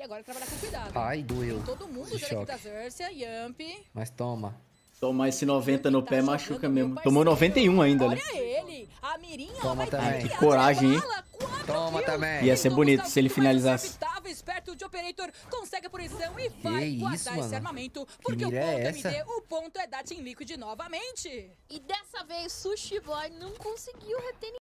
E agora trabalhar com cuidado. Ai, doeu. Todo mundo Esse já da da choque. Zercia, Yamp. Mas toma. Tomar esse 90 no Tá pé machuca mesmo. Tomou 91 ainda, né? Olha ele! A mirinha Toma vai também. Que coragem, hein? Toma kills. também. Ia ser bonito se ele finalizasse. Tava esperto de Operator, consegue a punição e vai isso, guardar esse armamento. Porque o ponto é, é essa? MD, o ponto é da Team Liquid novamente. E dessa vez, Sushi Boy não conseguiu reter